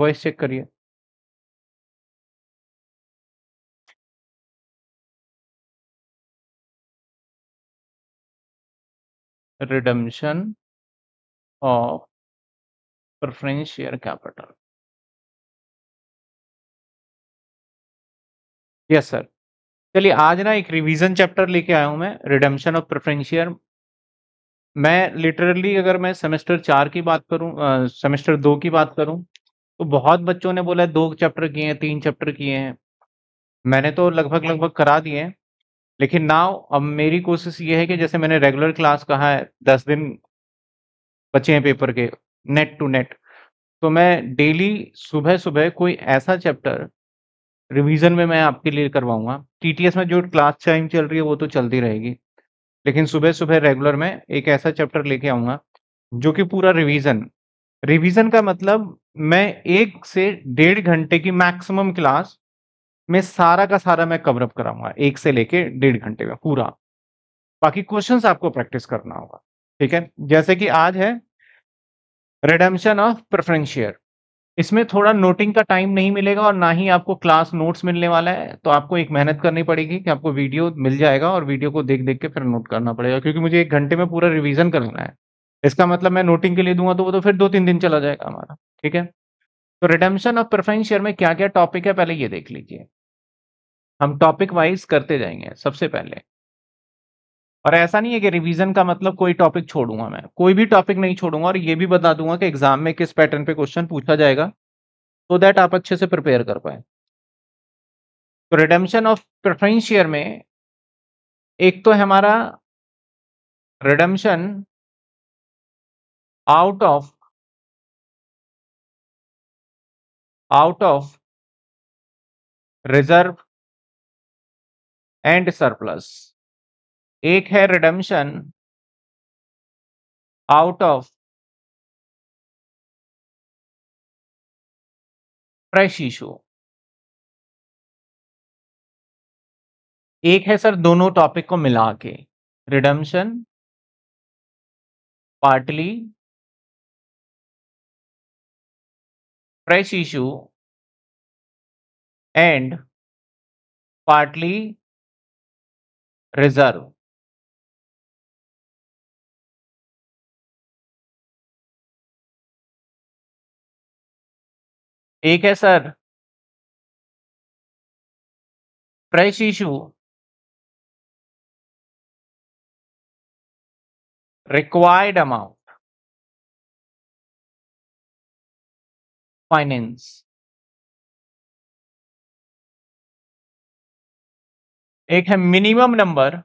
Voice check करिए। Redemption of preference share capital. Yes sir चलिए, आज ना एक रिवीजन चैप्टर लेके आया हूँ मैं रिडेम्पशन ऑफ़ प्रेफरेंस शेयर मैं लिटरली अगर मैं सेमेस्टर चार की बात करूँ सेमेस्टर दो की बात करूँ तो बहुत बच्चों ने बोला है, दो चैप्टर किए हैं, तीन चैप्टर किए हैं। मैंने तो लगभग लगभग करा दिए हैं। लेकिन नाउ, अब मेरी कोशिश ये है कि जैसे मैंने रेगुलर क्लास कहा है, दस दिन बचे हैं पेपर के नेट टू नेट तो मैं डेली सुबह सुबह कोई ऐसा चैप्टर रिवीजन में मैं आपके लिए करवाऊँगा। टीटीएस में जो क्लास टाइम चल रही है, वो तो चलती रहेगी। लेकिन सुबह सुबह रेगुलर में एक ऐसा चैप्टर लेके आऊँगा, जो कि पूरा रिवीजन रिवीजन का मतलब मैं एक से डेढ़ घंटे की मैक्सिमम क्लास में सारा का सारा मैं कवरअप कराऊँगा, एक से लेके डेढ़ घंटे में पूरा। बाकी क्वेश्चंस आपको प्रैक्टिस करना होगा, ठीक है? जैसे कि आज है रिडेम्पशन ऑफ़ प्रेफरेंशियर इसमें थोड़ा नोटिंग का टाइम नहीं मिलेगा और ना ही आपको क्लास नोट्स मिलने वाला है तो आपको एक मेहनत करनी पड़ेगी कि आपको वीडियो मिल जाएगा और वीडियो को देख देख के फिर नोट करना पड़ेगा, क्योंकि मुझे एक घंटे में पूरा रिवीजन करना है। इसका मतलब मैं नोटिंग के लिए दूँगा तो वो तो फिर दो तीन दिन चला जाएगा हमारा। ठीक है? तो रिडेम्पशन ऑफ़ प्रेफरेंस शेयर में क्या क्या टॉपिक है, पहले ये देख लीजिए। हम टॉपिक वाइज करते जाएँगे सबसे पहले। और ऐसा नहीं है कि रिवीजन का मतलब कोई टॉपिक छोड़ूँगा मैं। कोई भी टॉपिक नहीं छोड़ूँगा और ये भी बता दूँगा कि एग्ज़ाम में किस पैटर्न पे क्वेश्चन पूछा जाएगा तो दैट आप अच्छे से प्रिपेयर कर पाए। तो रिडेम्पशन ऑफ़ प्रेफरेंस शेयर में एक तो हमारा redemption out of out of reserve and surplus एक है redemption out of fresh issue एक है सर दोनों टॉपिक को मिला के redemption partly fresh issue and partly reserve एक है sir. Fresh issue required amount finance एक है minimum number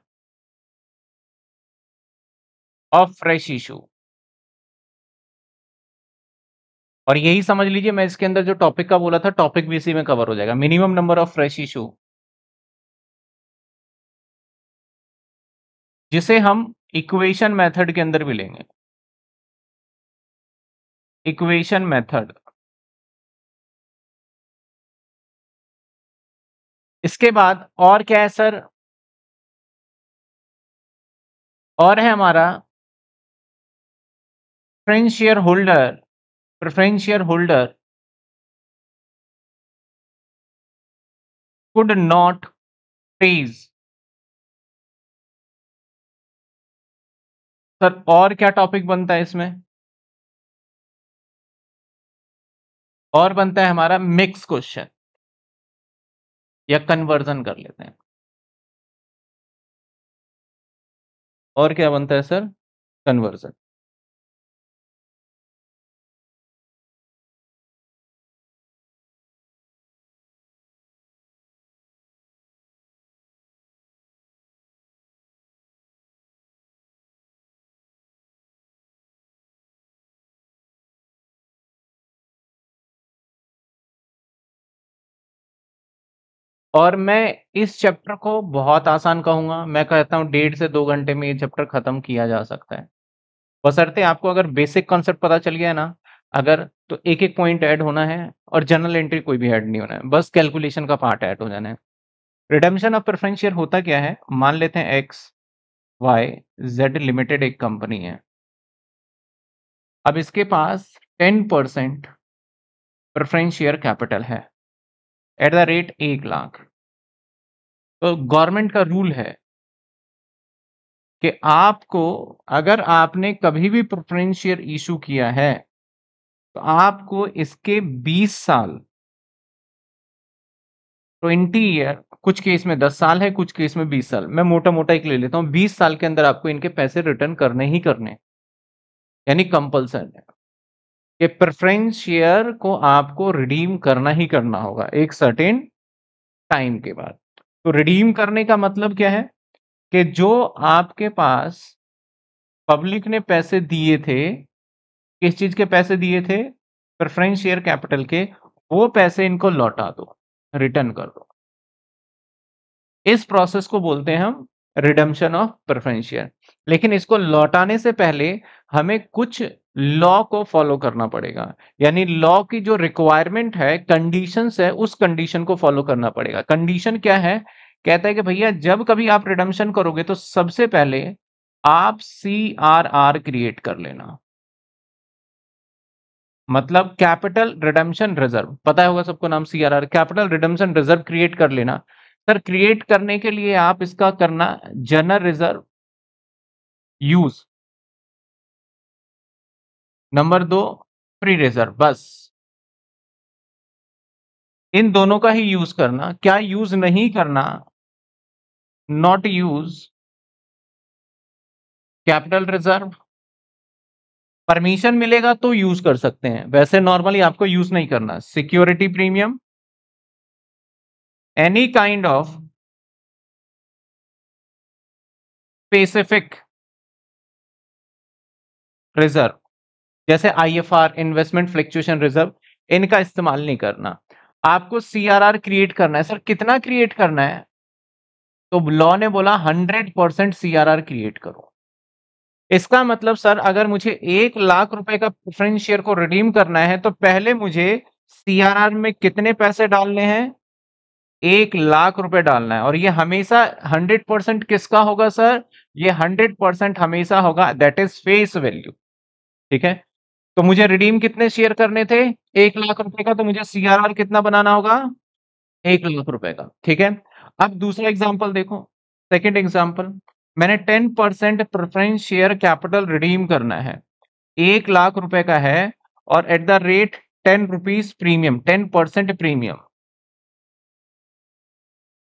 of fresh issue और यही समझ लीजिए, मैं इसके अंदर जो टॉपिक का बोला था टॉपिक भी इसी में कवर हो जाएगा। Minimum number of fresh issue जिसे हम इक्वेशन मेथड के अंदर भी लेंगे। इक्वेशन मेथड इसके बाद और क्या है सर? और है हमारा preference share holder preference share holder could not pays sir, और क्या टॉपिक बनता है इसमें? और बनता है हमारा मिक्स क्वेश्चन या कन्वर्जन कर लेते हैं। और क्या बनता है सर? कन्वर्जन। और मैं इस चैप्टर को बहुत आसान कहूँगा। मैं कहता हूँ, डेढ़ से दो घंटे में ये चैप्टर खत्म किया जा सकता है। बसरते आपको अगर बेसिक कॉन्सेप्ट पता चल गया ना, अगर तो एक एक पॉइंट ऐड होना है और जनरल एंट्री कोई भी ऐड नहीं होना है। बस कैलकुलेशन का पार्ट ऐड हो जाना है। रिडेम्पशन ऑफ़ प्रेफरेंस शेयर होता क्या है? मान लेते हैं एक्स वाई जेड लिमिटेड एक कंपनी है। अब इसके पास ten percent preference share capital है। एट द रेट एक लाख। तो गवर्नमेंट का रूल है कि आपको, अगर आपने कभी भी प्रेफरेंस शेयर इशू किया है तो आपको इसके 20 साल 20 ईयर कुछ केस में 10 साल है, कुछ केस में 20 साल। मैं मोटा मोटा एक ले लेता हूँ 20 साल के अंदर आपको इनके पैसे रिटर्न करने ही करने यानी कंपल्सन कि प्रेफरेंस शेयर को आपको रिडीम करना ही करना होगा, एक सर्टेन टाइम के बाद। तो रिडीम करने का मतलब क्या है? कि जो आपके पास पब्लिक ने पैसे दिए थे, किस चीज़ के पैसे दिए थे? प्रेफरेंस शेयर कैपिटल के, वो पैसे इनको लौटा दो रिटर्न कर दो। इस प्रोसेस को बोलते हैं हम रिडम्शन ऑफ़ प्रेफरेंस शेयर लेकिन इसको लौटाने से पहले हमें कुछ लॉ को फॉलो करना पड़ेगा। यानी लॉ की जो रिक्वायरमेंट है कंडीशंस है, उस कंडीशन को फॉलो करना पड़ेगा। कंडीशन क्या है? कहता है कि भैया, जब कभी आप रिडम्शन करोगे तो सबसे पहले आप सी आर आर क्रिएट कर लेना। मतलब कैपिटल रिडम्शन रिज़र्व पता होगा सबको नाम C R R capital redemption reserve create कर लेना। सर क्रिएट करने के लिए आप इसका करना जनरल रिज़र्व यूज़ नंबर दो फ्री रिज़र्व बस। इन दोनों का ही यूज़ करना। क्या यूज़ नहीं करना? Not use capital reserve permission मिलेगा तो यूज़ कर सकते हैं। वैसे नॉर्मली आपको यूज़ नहीं करना। Security premium any kind of specific reserve जैसे आईएफआर इन्वेस्टमेंट फ्लक्चुएशन रिज़र्व इनका इस्तेमाल नहीं करना। आपको सीआरआर क्रिएट करना है। सर, कितना क्रिएट करना है? तो लॉ ने बोला हंड्रेड परसेंट सीआरआर क्रिएट करो। इसका मतलब सर, अगर मुझे एक लाख रुपए का प्रेफरेंस शेयर को रिडीम करना है तो पहले मुझे सीआरआर में कितने पैसे डालने हैं? एक लाख रुपए डालना है। और ये हमेशा हंड्रेड परसेंट किसका होगा, सर? ये हंड्रेड परसेंट हमेशा होगा दैट इज़ फेस वैल्यू ठीक है? तो मुझे रिडीम कितने शेयर करने थे? एक लाख रुपए का तो मुझे सीआरआर कितना बनाना होगा? एक लाख रुपए का, ठीक है? अब दूसरा एग्ज़ाम्पल देखो। सेकेंड एग्ज़ाम्पल मैंने ten percent preference share capital redeem करना है। एक लाख रुपए का है और at the rate ten rupees premium ten percent premium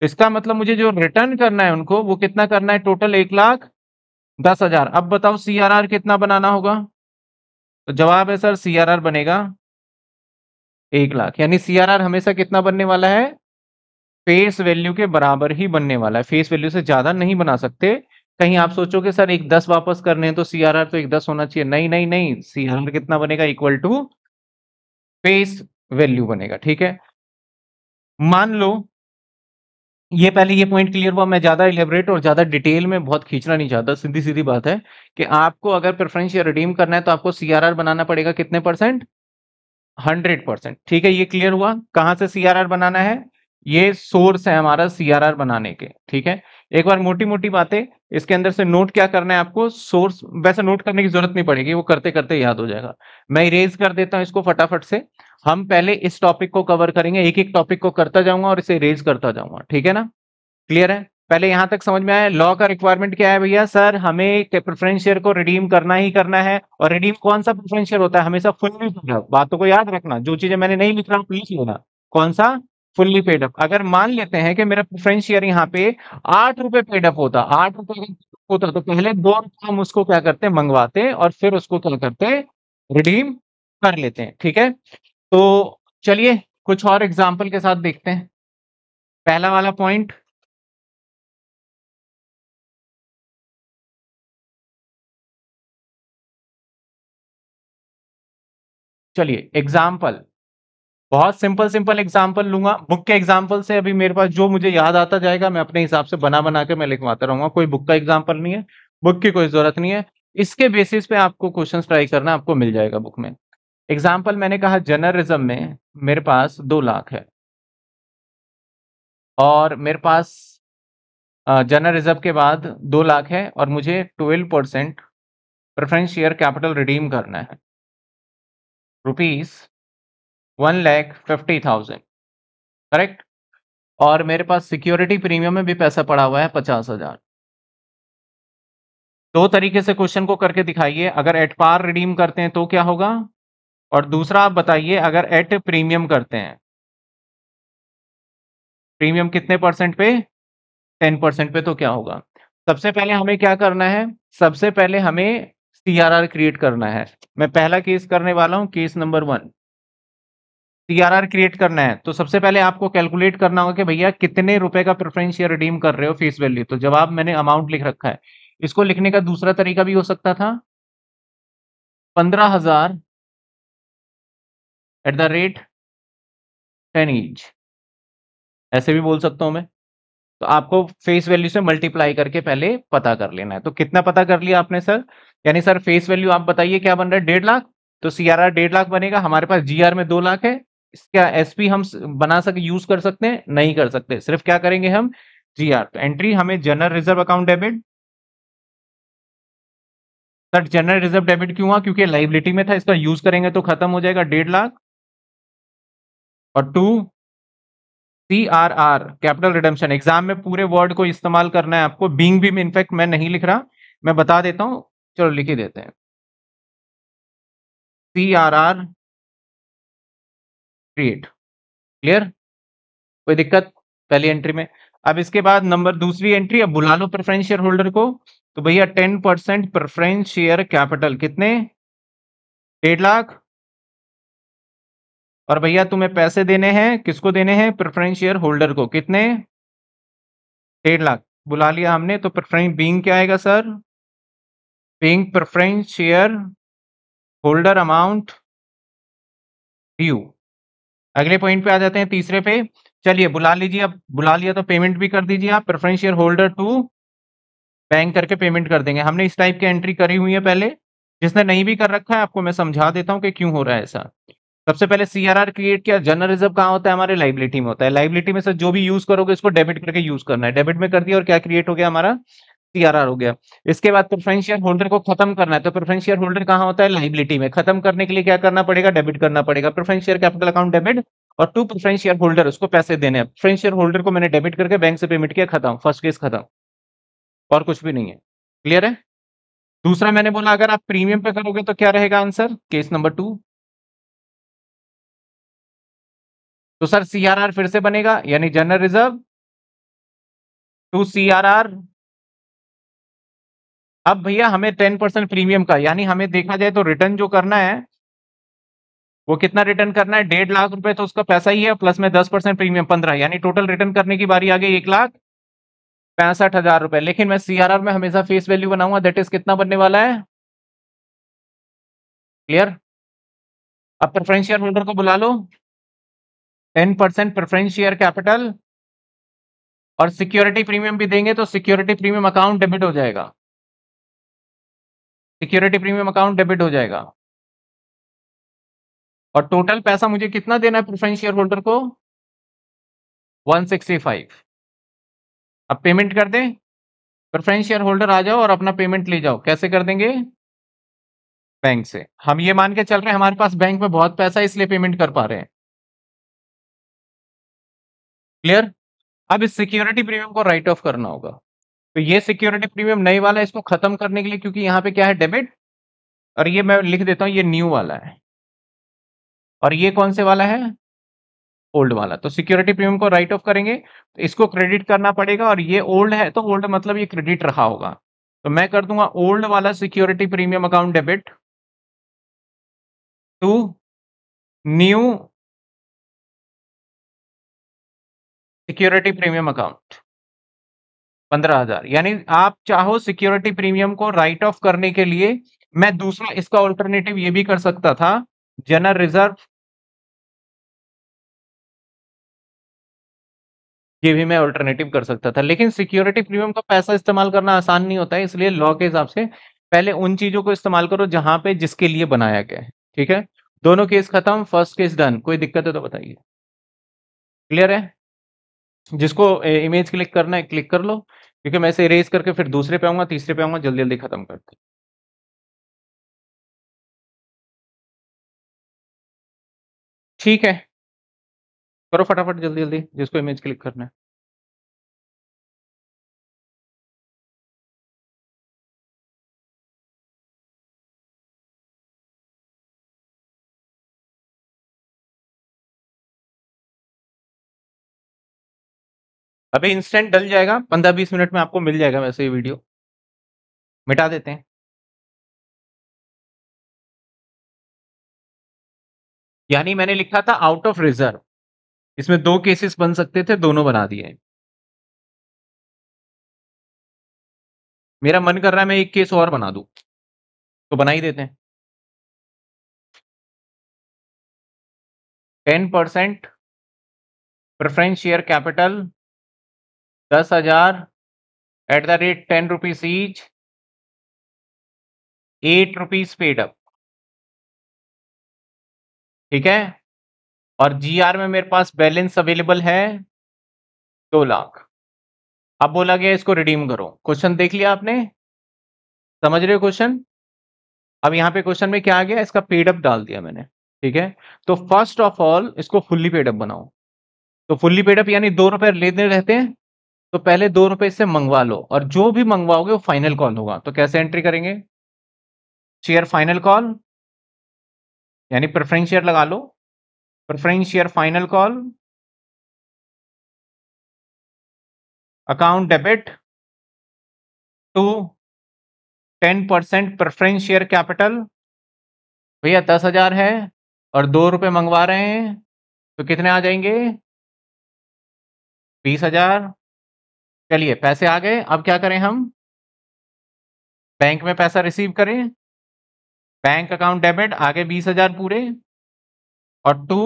इसका मतलब मुझे जो रिटर्न करना है उनको, वो कितना करना है? टोटल एक लाख दस हज़ार। अब बताओ सीआरआर कितना बनाना होगा? तो जवाब है सर सीआरआर बनेगा। एक लाख। यानी सीआरआर हमेशा कितना बनने वाला है? फेस वैल्यू के बराबर ही बनने वाला है। फेस वैल्यू से ज़्यादा नहीं बना सकते। कहीं आप सोचोगे सर एक दस वापस करने हैं तो सीआरआर तो एक दस होना चाहिए। नहीं नहीं नहीं। सीआरआर कितना बनेगा? इक्वल टू फेस वैल्यू बनेगा। ठीक है? मान लो ये पहले ये पॉइंट क्लियर हुआ, मैं ज़्यादा इलेबरेट और ज़्यादा डिटेल में बहुत खींचना नहीं चाहता सीधी सीधी बात है कि आपको अगर प्रेफरेंस या रिडीम करना है तो आपको सीआरआर बनाना पड़ेगा कितने परसेंट हंड्रेड परसेंट ठीक है, ये क्लियर हुआ। कहाँ से सीआरआर बनाना है? ये सोर्स है हमारा सीआरआर बनाने के। ठीक है? एक बार मोटी मोटी बातें, इसके अंदर से नोट क्या करना है आपको? सोर्स वैसे नोट करने की ज़रूरत नहीं पड़ेगी, वो करते करते याद हो जाएगा। मैं इरेज कर देता हूँ इसको फटाफट से। हम पहले इस टॉपिक को कवर करेंगे एक एक टॉपिक को करता जाऊँगा और इसे इरेज करता जाऊँगा, ठीक है ना? क्लियर है? पहले यहाँ तक समझ में आया? लॉ का रिक्वायरमेंट क्या है भैया? सर हमें प्रेफरेंस शेयर को रिडीम करना ही करना है। और रिडीम कौन सा प्रेफरेंस शेयर होता है? हमेशा फुल्ली बातों को याद रखना। जो चीज़ें मैंने नहीं लिख रहा प्लीज़ लेना। कौन सा? Fully paid up. अगर मान लेते हैं कि मेरा प्रेफरेंस शेयर यहाँ पे आठ रुपए पेड अप होता, आठ रुपए होता तो पहले दो रुपए हम उसको क्या करते हैं, मंगवाते और फिर उसको क्या करते रिडीम कर लेते हैं, ठीक है? तो चलिए, कुछ और एग्ज़ाम्पल के साथ देखते हैं। पहला वाला पॉइंट चलिए एग्ज़ाम्पल बहुत सिंपल सिंपल एग्ज़ाम्पल लूँगा। बुक के एग्ज़ाम्पल से अभी मेरे पास जो मुझे याद आता जाएगा, मैं अपने हिसाब से बना बना के मैं लिखवाता रहूँगा। कोई बुक का एग्ज़ाम्पल नहीं है बुक की कोई ज़रूरत नहीं है। इसके बेसिस पे आपको क्वेश्चन ट्राई करना, आपको मिल जाएगा बुक में। एग्ज़ाम्पल मैंने कहा जर्नलिज्म में मेरे पास दो लाख है। और मेरे पास रिज़र्व के बाद दो लाख है और मुझे twelve percent preference share capital redeem करना है। Rupees one lakh fifty thousand, correct? और मेरे पास सिक्योरिटी प्रीमियम में भी पैसा पड़ा हुआ है पचास हज़ार। दो तरीके से क्वेश्चन को करके दिखाइए, अगर एट पार रिडीम करते हैं तो क्या होगा? और दूसरा आप बताइए, अगर एट प्रीमियम करते हैं, प्रीमियम कितने परसेंट पे? टेन परसेंट पे तो क्या होगा? सबसे पहले हमें क्या करना है? सबसे पहले हमें सीआरआर क्रिएट करना है। मैं पहला केस करने वाला हूँ case number one CRR create करना है तो सबसे पहले आपको कैलकुलेट करना होगा कि भैया कितने रुपए का प्रेफरेंस शेयर रिडीम कर रहे हो फेस वैल्यू तो जवाब मैंने अमाउंट लिख रखा है। इसको लिखने का दूसरा तरीका भी हो सकता था। पंद्रह हज़ार at the rate ten each ऐसे भी बोल सकता हूँ मैं। तो आपको फेस वैल्यू से मल्टीप्लाई करके पहले पता कर लेना है। तो कितना पता कर लिया आपने सर यानी सर फेस वैल्यू आप बताइए क्या बन रहा है? डेढ़ लाख? तो सी आर आर डेढ़ लाख बनेगा। हमारे पास जी आर में दो लाख है। इसका एसपी हम बना सके यूज़ कर सकते हैं, नहीं कर सकते। सिर्फ़ क्या करेंगे हम? जी आर तो एंट्री हमें general reserve account debit sir general reserve debit क्यों हुआ? क्योंकि लाइबिलिटी में था, इसका यूज़ करेंगे तो खत्म हो जाएगा डेढ़ लाख। और to C R R capital redemption exam में पूरे वर्ड को इस्तेमाल करना है आपको। बींग भी इनफेक्ट मैं नहीं लिख रहा। मैं बता देता हूँ, चलो लिख ही देते हैं। C R R create clear कोई दिक्कत? पहली एंट्री में। अब इसके बाद नंबर दूसरी एंट्री अब बुला लो प्रेफरेंस शेयर होल्डर को। तो भैया ten percent preference share capital कितने? डेढ़ लाख। और भैया तुम्हें पैसे देने हैं, किसको देने हैं? प्रेफरेंस शेयर होल्डर को। कितने? डेढ़ लाख। बुला लिया हमने तो प्रेफरेंस बींग क्या आएगा sir being preference share holder amount due अगले पॉइंट पे आ जाते हैं, तीसरे पे। चलिए, बुला लीजिए, अब बुला लिया तो पेमेंट भी कर दीजिए आप। Preference share holder to bank करके पेमेंट कर देंगे। हमने इस टाइप की एंट्री करी हुई है पहले। जिसने नहीं भी कर रखा है, आपको मैं समझा देता हूँ कि क्यों हो रहा है ऐसा। सबसे पहले सीआरआर क्रिएट किया। जनरल रिज़र्व कहाँ होता है? हमारे लाइबिलिटी में होता है। लाइबिलिटी में से जो भी यूज़ करोगे इसको डेबिट करके यूज़ करना है। डेबिट में कर दिया और क्या क्रिएट हो गया हमारा? सीआरआर हो गया। इसके बाद प्रेफरेंस होल्डर को खत्म करना है तो प्रेफरेंस होल्डर कहाँ होता है? लाइबिलिटी में। खत्म करने के लिए क्या करना पड़ेगा? डेबिट करना पड़ेगा। प्रेफरेंस कैपिटल अकाउंट डेबिट और टू प्रेफरेंस होल्डर उसको पैसे देने हैं। होल्डर को मैंने डेबिट करके बैंक से पेमेंट किया, खत्म। फ़र्स्ट केस खत्म। और कुछ भी नहीं है। क्लियर है? दूसरा मैंने बोला, अगर आप प्रीमियम पे करोगे तो क्या रहेगा आंसर केस नंबर टू तो सर सीआरआर फिर से बनेगा, यानी जनरल रिज़र्व टू सीआरआर अब भैया हमें टेन परसेंट प्रीमियम का, यानी हमें देखा जाए तो रिटर्न जो करना है, वो कितना रिटर्न करना है? डेढ़ लाख रुपए तो उसका पैसा ही है प्लस में दस परसेंट प्रीमियम पंद्रह, यानी टोटल रिटर्न करने की बारी आ गई एक लाख पैंसठ हज़ार रुपए। लेकिन मैं सीआरआर में हमेशा फेस वैल्यू बनाऊँगा दैट इज़ कितना बनने वाला है? क्लियर अब प्रेफरेंस शेयर होल्डर को बुला लो। Ten percent preference share capital और सिक्योरिटी प्रीमियम भी देंगे तो सिक्योरिटी प्रीमियम अकाउंट डेबिट हो जाएगा। सिक्योरिटी प्रीमियम अकाउंट डेबिट हो जाएगा। और टोटल पैसा मुझे कितना देना है प्रेफरेंस शेयर होल्डर को 165 अब पेमेंट कर दें। प्रेफरेंस शेयर होल्डर आ जाओ और अपना पेमेंट ले जाओ। कैसे कर देंगे? बैंक से। हम ये मान के चल रहे हैं, हमारे पास बैंक में बहुत पैसा है, इसलिए पेमेंट कर पा रहे हैं। क्लियर? अब इस सिक्योरिटी प्रीमियम को राइट ऑफ़ करना होगा। तो ये सिक्योरिटी प्रीमियम नई वाला है, इसको खत्म करने के लिए क्योंकि यहाँ पे क्या है डेबिट और ये मैं लिख देता हूँ, ये न्यू वाला है। और ये कौन से वाला है? ओल्ड वाला। तो सिक्योरिटी प्रीमियम को राइट ऑफ़ करेंगे तो इसको क्रेडिट करना पड़ेगा और ये ओल्ड है तो ओल्ड मतलब ये क्रेडिट रहा होगा। तो मैं कर दूँगा ओल्ड वाला security premium account debit to new security premium account पंद्रह हज़ार। यानी आप चाहो सिक्योरिटी प्रीमियम को राइट ऑफ़ करने के लिए, मैं दूसरा इसका ऑल्टरनेटिव ये भी कर सकता था जनरल रिज़र्व ये भी मैं ऑल्टरनेटिव कर सकता था। लेकिन सिक्योरिटी प्रीमियम का पैसा इस्तेमाल करना आसान नहीं होता है, इसलिए लॉ के हिसाब से पहले उन चीज़ों को इस्तेमाल करो जहाँ पे जिसके लिए बनाया गया है। ठीक है? दोनों केस खत्म फ़र्स्ट केस डन कोई दिक्कत है तो बताइए। क्लियर है? जिसको इमेज क्लिक करना है क्लिक कर लो, क्योंकि मैं इसे इरेज करके फिर दूसरे पे आऊँगा, तीसरे पे आऊँगा जल्दी जल्दी खत्म करते ठीक है। करो फटाफट जल्दी जल्दी जिसको इमेज क्लिक करना है। अभी इंस्टेंट डल जाएगा, पंद्रह बीस मिनट में आपको मिल जाएगा वैसे ये वीडियो मिटा देते हैं। यानी मैंने लिखा था आउट ऑफ़ रिज़र्व इसमें दो केसेस बन सकते थे, दोनों बना दिए मेरा मन कर रहा है मैं एक केस और बना दूँ। तो बना ही देते हैं। Ten percent preference share capital दस हज़ार at the rate ten rupees each eight rupees paid up ठीक है? और जीआर में मेरे पास बैलेंस अवेलेबल है दो लाख। अब बोला गया इसको रिडीम करो। क्वेश्चन देख लिया आपने? समझ रहे हो क्वेश्चन अब यहाँ पे क्वेश्चन में क्या आ गया? इसका पेडअप डाल दिया मैंने। ठीक है? तो फ़र्स्ट ऑफ़ ऑल इसको फुल्ली पेडअप बनाओ। तो फुल्ली पेडअप यानी दो रुपए लेने रहते हैं। तो पहले दो रुपए इससे मंगवा लो और जो भी मंगवाओगे वो फाइनल कॉल होगा। तो कैसे एंट्री करेंगे? शेयर फाइनल कॉल यानी प्रेफरेंस शेयर लगा लो। Preference share final call account debit to ten percent preference share capital भैया दस हज़ार है और दो रुपए मंगवा रहे हैं तो कितने आ जाएँगे? बीस हज़ार। चलिए, पैसे आ गए, अब क्या करें हम? बैंक में पैसा रिसीव करें। बैंक अकाउंट डेबिट आगे बीस हज़ार पूरे। और to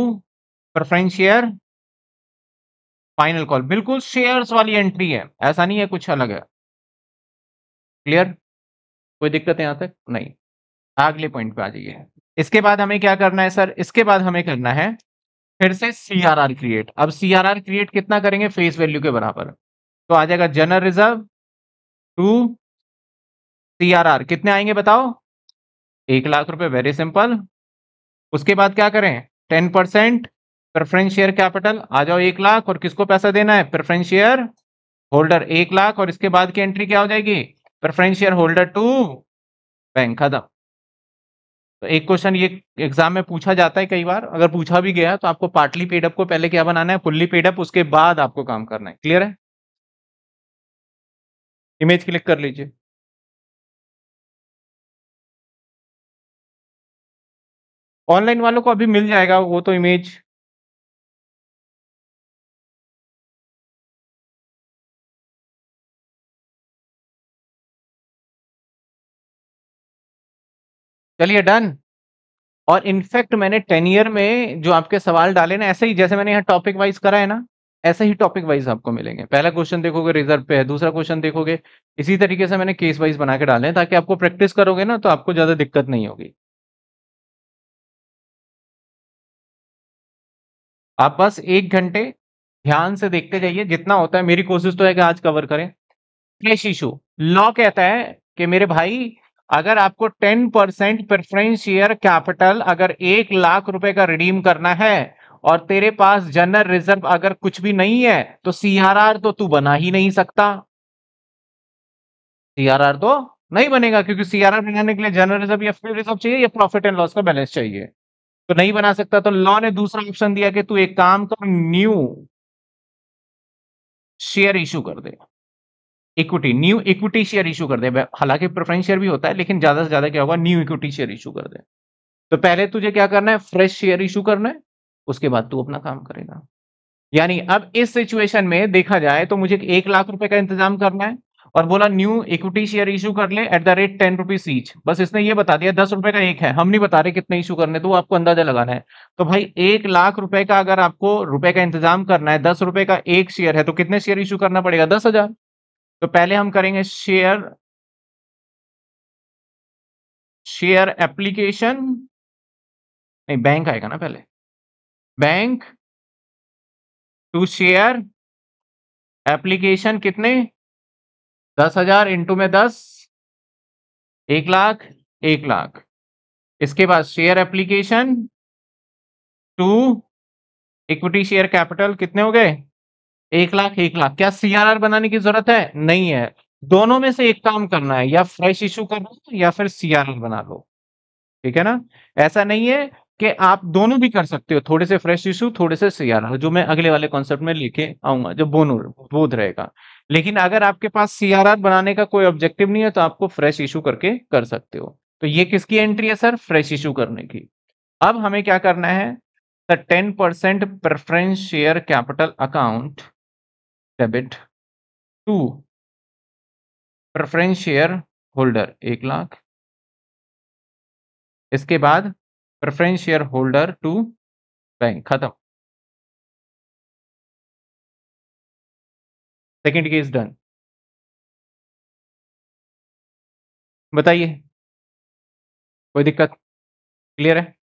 preference share final call बिल्कुल शेयर्स वाली एंट्री है, ऐसा नहीं है कुछ अलग है। क्लियर कोई दिक्कत यहाँ तक? नहीं। अगले पॉइंट पे आ जाइए। इसके बाद हमें क्या करना है, सर? इसके बाद हमें करना है, फिर से सी आर आर क्रिएट अब सी आर आर क्रिएट कितना करेंगे? फेस वैल्यू के बराबर। तो आ जाएगा general reserve to C R R कितने आएँगे बताओ? एक लाख रुपए वेरी सिंपल उसके बाद क्या करें? Ten percent preference share capital आ जाओ एक लाख, और किसको पैसा देना है? प्रेफरेंस शेयर होल्डर एक लाख, और इसके बाद की एंट्री क्या हो जाएगी? Preference share holder to bank खत्म। तो एक क्वेश्चन ये एग्ज़ाम में पूछा जाता है कई बार। अगर पूछा भी गया तो आपको पार्टली पेडअप को पहले क्या बनाना है? फुल्ली पेडअप उसके बाद आपको काम करना है। क्लियर है? इमेज क्लिक कर लीजिए। ऑनलाइन वालों को अभी मिल जाएगा वो तो इमेज। चलिए डन। और इनफैक्ट मैंने टेन ईयर में जो आपके सवाल डाले ना, ऐसे ही जैसे मैंने यहाँ टॉपिक वाइज करा है ना ऐसे ही टॉपिक वाइज आपको मिलेंगे। पहला क्वेश्चन देखोगे रिज़र्व पे है। दूसरा क्वेश्चन देखोगे, इसी तरीके से मैंने केस वाइज बना के डाले ताकि आपको प्रैक्टिस करोगे ना तो आपको ज़्यादा दिक्कत नहीं होगी। आप बस एक घंटे ध्यान से देखते जाइए। जितना होता है, मेरी कोशिश तो है कि आज कवर करें। फ्रेश इशू लॉ कहता है कि मेरे भाई, अगर आपको 10 परसेंट प्रेफरेंस शेयर कैपिटल अगर एक लाख रुपए का रिडीम करना है और तेरे पास जनरल रिज़र्व अगर कुछ भी नहीं है तो सीआरआर तो तू बना ही नहीं सकता। सीआरआर तो नहीं बनेगा, क्योंकि सीआरआर बनाने के लिए जनरल रिज़र्व या फ्री रिज़र्व चाहिए या प्रॉफिट एंड लॉस का बैलेंस चाहिए। तो नहीं बना सकता तो लॉ ने दूसरा ऑप्शन दिया कि तू एक काम कर न्यू शेयर इशू कर दे। Equity new equity share issue कर दे। हालाँकि प्रेफरेंस शेयर भी होता है, लेकिन ज़्यादा से ज़्यादा क्या होगा न्यू इक्विटी शेयर इशू कर दे। तो पहले तुझे क्या करना है फ्रेश शेयर इशू करना है। उसके बाद तू अपना काम करेगा। यानी अब इस सिचुएशन में देखा जाए तो मुझे एक लाख रुपए का इंतज़ाम करना है और बोला, न्यू इक्विटी शेयर इशू कर ले at the rate ten rupees each बस इसने ये बता दिया, दस रुपए का एक है। हम नहीं बता रहे कितने इशू करने तो आपको अंदाज़ा लगाना है। तो भाई, एक लाख रुपए का अगर आपको रुपए का इंतज़ाम करना है, दस रुपए का एक शेयर है तो कितने शेयर इशू करना पड़ेगा? दस हज़ार। तो पहले हम करेंगे शेयर शेयर एप्लीकेशन नहीं बैंक आएगा ना पहले। बैंक टू शेयर एप्लीकेशन कितने? दस हज़ार इंटू में दस, एक लाख एक लाख। इसके बाद share application to equity share capital कितने हो गए? एक लाख एक लाख। क्या सीआरआर बनाने की ज़रूरत है? नहीं है। दोनों में से एक काम करना है, या फ्रेश इशू कर लो या फिर सीआरआर बना लो। ठीक है ना? ऐसा नहीं है। कि आप दोनों भी कर सकते हो, थोड़े से फ्रेश इशू थोड़े से सीआरआर जो मैं अगले वाले कॉन्सेप्ट में लेके आऊँगा जो बोनो, बोध रहेगा। लेकिन अगर आपके पास सीआरआर बनाने का कोई ऑब्जेक्टिव नहीं है तो आपको फ्रेश इशू करके कर सकते हो। तो ये किसकी एंट्री है सर? फ्रेश इशू करने की। अब हमें क्या करना है? The ten percent preference share capital account debit to preference share holder एक लाख। इसके बाद preference share holder to bank खत्म सेकेंड केस डन बताइए। कोई दिक्कत? क्लियर है?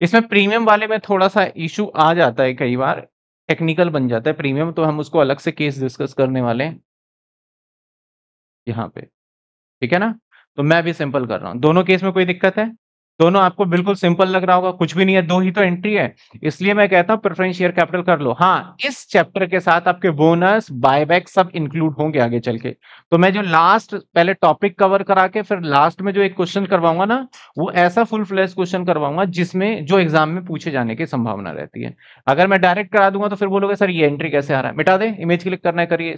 इसमें प्रीमियम वाले में थोड़ा सा इशू आ जाता है कई बार। टेक्निकल बन जाता है। प्रीमियम तो हम उसको अलग से केस डिस्कस करने वाले हैं। यहाँ पे। ठीक है ना? तो मैं भी सिंपल कर रहा हूँ। दोनों केस में कोई दिक्कत है? दोनों आपको बिल्कुल सिंपल लग रहा होगा, कुछ भी नहीं है, दो ही तो एंट्री है। इसलिए मैं कहता हूँ प्रेफरेंस शेयर कैपिटल कर लो। हाँ इस चैप्टर के साथ आपके बोनस बायबैक सब इंक्लूड होंगे आगे चल के। तो मैं जो लास्ट पहले टॉपिक कवर करा के, फिर लास्ट में जो एक क्वेश्चन करवाऊँगा ना, वो ऐसा फुल फ्लैश क्वेश्चन करवाऊँगा जिसमें जो एग्ज़ाम में पूछे जाने की संभावना रहती है। अगर मैं डायरेक्ट करा दूँगा तो फिर बोलोगे, सर, ये एंट्री कैसे आ रहा है? मिटा दे इमेज क्लिक करना है, करिए।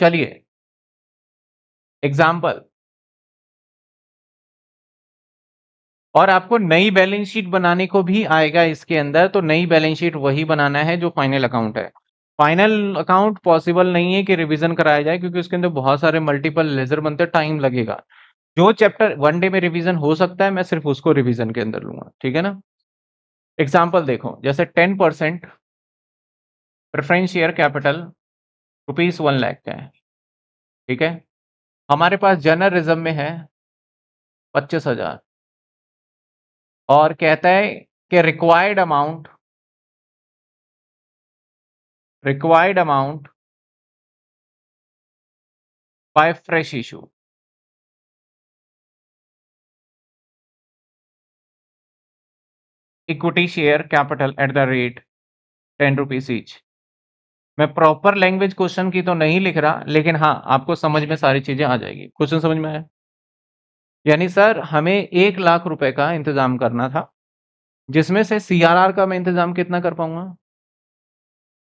चलिए। एग्ज़ाम्पल और आपको नई बैलेंस शीट बनाने को भी आएगा इसके अंदर तो नई बैलेंस शीट वही बनाना है जो फाइनल अकाउंट है। फाइनल अकाउंट पॉसिबल नहीं है कि रिवीजन कराया जाए, क्योंकि उसके अंदर बहुत सारे मल्टीपल लेजर बनते हैं टाइम लगेगा। जो चैप्टर वन डे में रिवीजन हो सकता है, मैं सिर्फ़ उसको रिवीजन के अंदर लूँगा, ठीक है ना? एग्ज़ाम्पल देखो, जैसे ten percent preference share capital rupees one lakh का है। ठीक है? हमारे पास जनरल रिज़र्व में है पच्चीस हज़ार। और कहता है कि required amount required amount by fresh issue equity share capital at the rate ten rupees each मैं प्रॉपर लैंग्वेज क्वेश्चन की तो नहीं लिख रहा, लेकिन हाँ आपको समझ में सारी चीज़ें आ जाएगी। क्वेश्चन समझ में आया? यानी सर, हमें एक लाख रुपए का इंतज़ाम करना था, जिसमें से सीआरआर का मैं इंतज़ाम कितना कर पाऊँगा?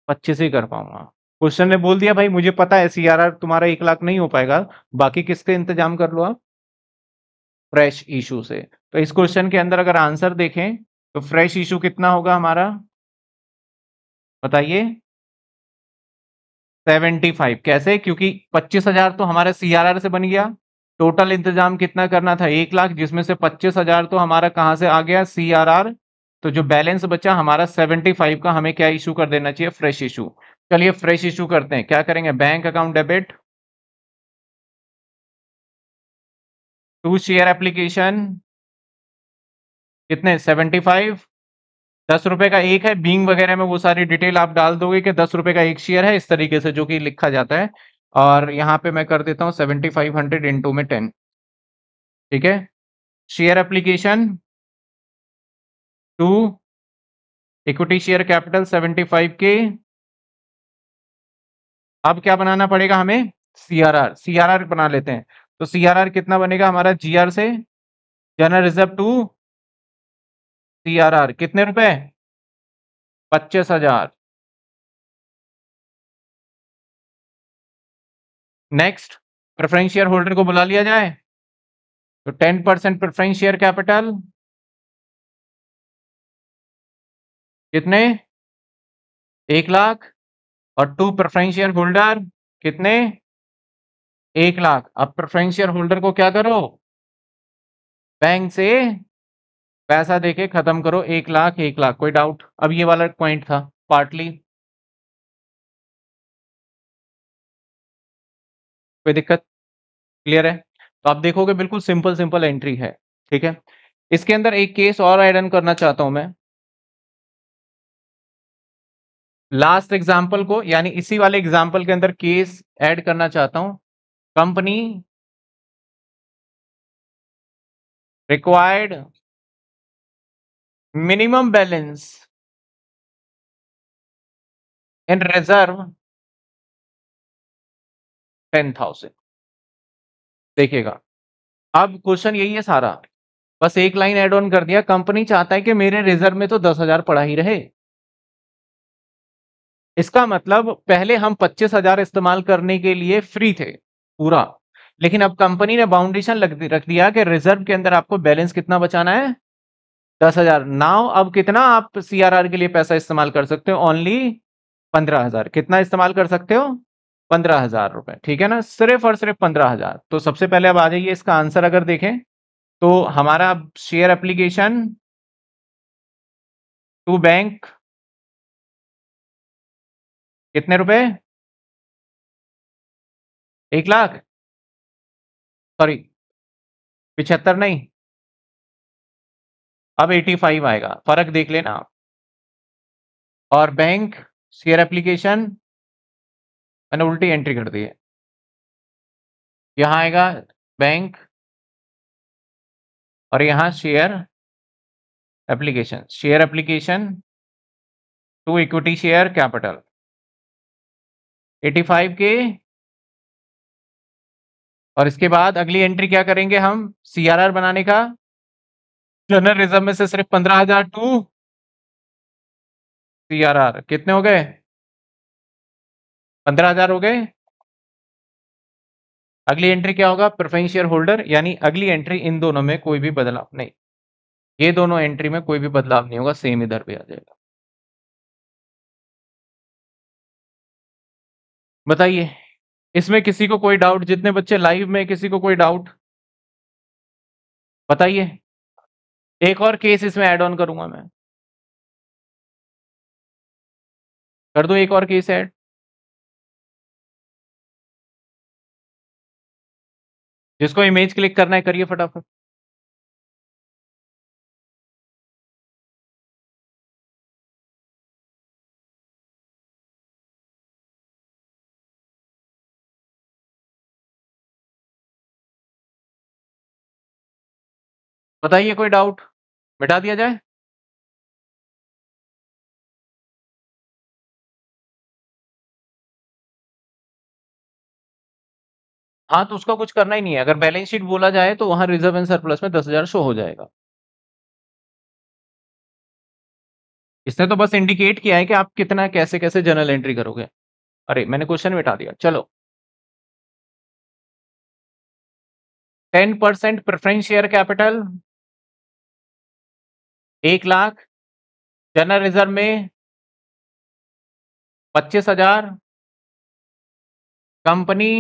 पच्चीस ही कर पाऊँगा। क्वेश्चन ने बोल दिया, भाई, मुझे पता है सीआरआर तुम्हारा एक लाख नहीं हो पाएगा, बाकी किसके इंतज़ाम कर लो आप? फ्रेश इशू से। तो इस क्वेश्चन के अंदर अगर आंसर देखें तो फ्रेश इशू कितना होगा हमारा? बताइए। Seventy five. कैसे? क्योंकि पच्चीस हज़ार तो हमारे सीआरआर से बन गया। टोटल इंतज़ाम कितना करना था? एक लाख, जिसमें से पच्चीस हज़ार तो हमारा कहाँ से आ गया? सीआरआर तो जो बैलेंस बचा, हमारा सेवेंटी फाइव का हमें क्या इशू कर देना चाहिए? फ्रेश इशू चलिए फ्रेश इशू करते हैं। क्या करेंगे? Bank account debit to share application कितने? Seventy five. दस रुपए का एक है बींग वगैरह में वो सारी डिटेल आप डाल दोगे कि दस रुपए का एक शेयर है, इस तरीके से जो कि लिखा जाता है। और यहाँ पे मैं कर देता हूँ सेवेंटी फाइव हंड्रेड इंटू में टेन ठीक है? Share application to equity share capital seventy five के अब क्या बनाना पड़ेगा हमें? सीआरआर सीआरआर बना लेते हैं। तो सीआरआर कितना बनेगा हमारा जीआर से? जनरल रिज़र्व टू सीआरआर कितने रुपए पच्चीस हज़ार। नेक्स्ट प्रेफरेंस शेयर होल्डर को बुला लिया जाए। तो ten percent preference share capital कितने? एक लाख। और टू प्रेफरेंस शेयर होल्डर कितने? एक लाख। अब प्रेफरेंस शेयर होल्डर को क्या करो? बैंक से पैसा देके खत्म करो, एक लाख एक लाख, कोई डाउट अब ये वाला पॉइंट था पार्टली कोई दिक्कत? क्लियर है? तो आप देखोगे बिल्कुल सिंपल सिंपल एंट्री है, ठीक है? इसके अंदर एक केस और ऐड ऑन करना चाहता हूँ मैं। लास्ट एग्ज़ाम्पल को, यानी इसी वाले एग्ज़ाम्पल के अंदर केस ऐड करना चाहता हूँ। Company required minimum balance in reserve ten thousand देखिएगा। अब क्वेश्चन यही है सारा। बस एक लाइन एड ऑन कर दिया। कंपनी चाहता है कि मेरे रिज़र्व में तो दस हज़ार पड़ा ही रहे। इसका मतलब पहले हम पच्चीस हज़ार इस्तेमाल करने के लिए फ्री थे, पूरा। लेकिन अब कंपनी ने बाउंडेशन रख दिया कि रिज़र्व के अंदर आपको बैलेंस कितना बचाना है? दस हज़ार। नाव अब कितना आप सीआरआर के लिए पैसा इस्तेमाल कर सकते हो? ओनली पंद्रह हज़ार। कितना इस्तेमाल कर सकते हो? पंद्रह हज़ार रुपए। ठीक है ना? सिर्फ़ और सिर्फ़ पंद्रह हज़ार। तो सबसे पहले अब आ जाइए, इसका आंसर अगर देखें तो हमारा शेयर एप्लीकेशन टू बैंक कितने रुपए? एक लाख? सॉरी पिछहत्तर नहीं। अब एटी फाइव आएगा। फ़र्क देख लेना आप। और बैंक शेयर एप्लीकेशन मैंने उल्टी एंट्री कर दी है। यहाँ आएगा बैंक और यहाँ share application share application to equity share capital 85 के और इसके बाद अगली एंट्री क्या करेंगे हम? सीआरआर बनाने का। जनरल रिज़र्व में से सिर्फ़ पंद्रह हज़ार टू सीआरआर कितने हो गए? पंद्रह हज़ार हो गए। अगली एंट्री क्या होगा? प्रेफरेंस शेयर होल्डर यानी अगली एंट्री इन दोनों में कोई भी बदलाव नहीं। ये दोनों एंट्री में कोई भी बदलाव नहीं होगा सेम इधर भी आ जाएगा। बताइए, इसमें किसी को कोई डाउट जितने बच्चे लाइव में किसी को कोई डाउट बताइए। एक और केस इसमें ऐड ऑन करूँगा मैं। कर दू एक और केस ऐड जिसको इमेज क्लिक करना है, करिए फटाफट। बताइए कोई डाउट मिटा दिया जाए? हाँ तो उसका कुछ करना ही नहीं है। अगर बैलेंस शीट बोला जाए तो वहाँ रिज़र्व एंड सरप्लस में दस हज़ार शो हो जाएगा। इसने तो बस इंडिकेट किया है कि आप कितना, कैसे कैसे जर्नल एंट्री करोगे। अरे, मैंने क्वेश्चन मिटा दिया। चलो। Ten percent preference share capital एक लाख जनरल रिज़र्व में पच्चीस हज़ार company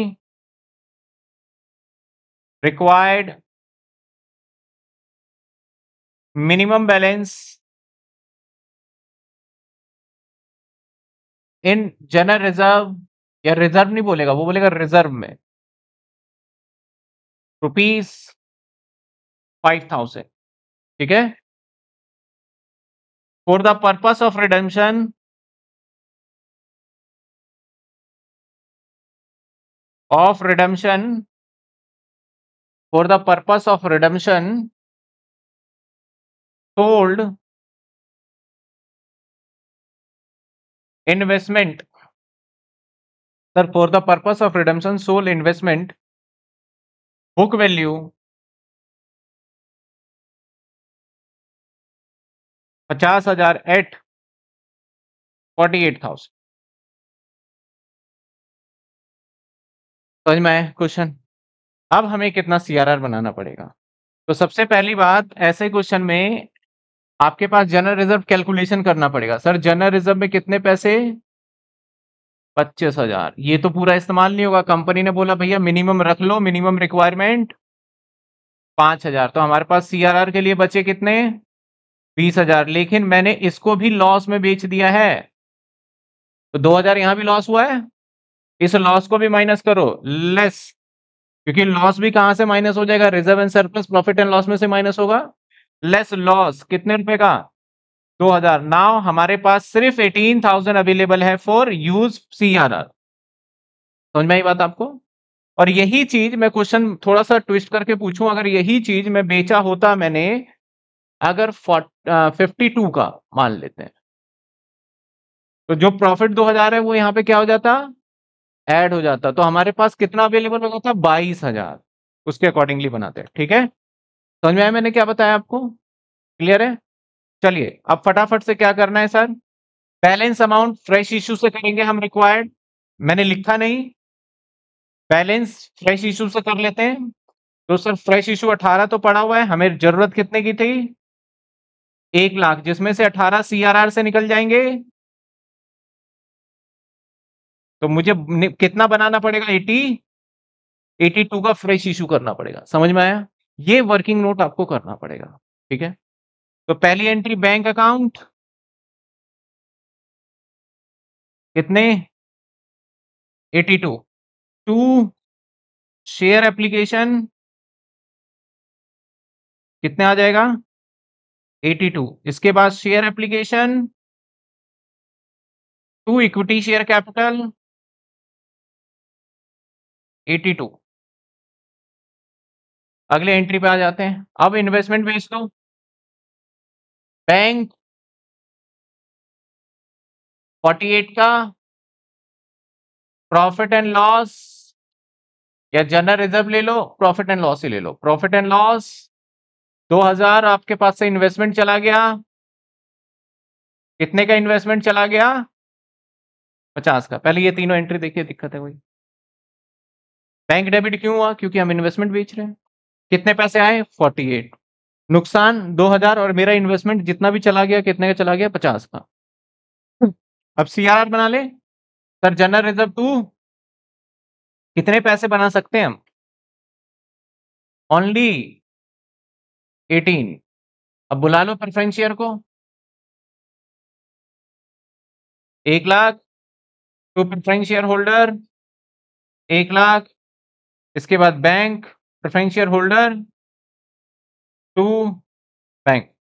required minimum balance in general reserve या रिज़र्व नहीं बोलेगा, वो बोलेगा रिज़र्व में। रुपीस फाइव थाउज़ेंड ठीक है? For the purpose of redemption of redemption for the purpose of redemption sold investment. Sir for the purpose of redemption sold investment book value पचास हज़ार एट फोर्टी एट थाउज़ेंड समझ में question अब हमें कितना CRR बनाना पड़ेगा। तो सबसे पहली बात, ऐसे क्वेश्चन में आपके पास जनरल रिज़र्व कैलकुलेशन करना पड़ेगा। सर जनरल रिज़र्व में कितने पैसे? पच्चीस हज़ार। ये तो पूरा इस्तेमाल नहीं होगा। कंपनी ने बोला, भैया मिनिमम रख लो मिनिमम रिक्वायरमेंट पाँच हज़ार। तो हमारे पास सीआरआर के लिए बचे कितने? बीस हज़ार, लेकिन मैंने इसको भी लॉस में बेच दिया है। तो दो हज़ार यहाँ भी लॉस हुआ है। इस लॉस को भी माइनस करो। लेस क्योंकि लॉस भी कहाँ से माइनस हो जाएगा? Reserve and surplus profit and loss में से माइनस होगा। लेस लॉस कितने रुपए का? 2000 नाउ हमारे पास सिर्फ़ 18000 अवेलेबल है फॉर यूज़ सीआरआर समझ में आई बात आपको? और यही चीज़ मैं क्वेश्चन थोड़ा सा ट्विस्ट करके पूछूँ। अगर यही चीज़ मैं बेचा होता मैंने, अगर फिफ्टी टू का मान लेते हैं। तो जो प्रॉफिट 2000 है, वो यहाँ पे क्या हो जाता? ऐड हो जाता। तो हमारे पास कितना अवेलेबल हो जाता बाईस हज़ार। उसके अकॉर्डिंगली बनाते हैं। ठीक है? समझ में आया मैंने क्या बताया आपको? क्लियर है? चलिए, अब फटाफट से क्या करना है sir? Balance amount fresh issue से करेंगे हम रिक्वायर्ड मैंने लिखा नहीं। बैलेंस फ्रेश इशू से कर लेते हैं। तो सर फ्रेश इशू 18 तो पड़ा हुआ है। हमें ज़रूरत कितने की थी? एक लाख, जिसमें से 18 सीआरआर से निकल जाएँगे। तो मुझे कितना बनाना पड़ेगा? 80 82 का फ्रेश इशू करना पड़ेगा। समझ में आया? ये वर्किंग नोट आपको करना पड़ेगा। ठीक है? तो पहली एंट्री बैंक अकाउंट। कितने? 82 टू, शेयर एप्लीकेशन। कितने आ जाएगा? 82 इसके बाद share application to equity share capital 82 अगले एंट्री पे आ जाते हैं। अब इन्वेस्टमेंट बेच दो। बैंक 48 का प्रॉफिट एंड लॉस या जनरल रिज़र्व ले लो प्रॉफिट एंड लॉस ही ले लो। प्रॉफिट एंड लॉस 2000 आपके पास से इन्वेस्टमेंट चला गया। कितने का इन्वेस्टमेंट चला गया? 50 का। पहले ये तीनों एंट्री देखिए, दिक्कत है कोई। बैंक डेबिट क्यों हुआ? क्योंकि हम इन्वेस्टमेंट बेच रहे हैं। कितने पैसे आए? 48 नुकसान 2000 और मेरा इन्वेस्टमेंट जितना भी चला गया, कितने का चला गया? 50 का। अब सीआरआर बना ले। सर जनरल रिज़र्व टू कितने पैसे बना सकते हैं हम? ओनली 18 अब बुला लो प्रेफरेंस शेयर को। एक lakh, to preference share holder. एक लाख, इसके बाद bank, preference share holder. To bank.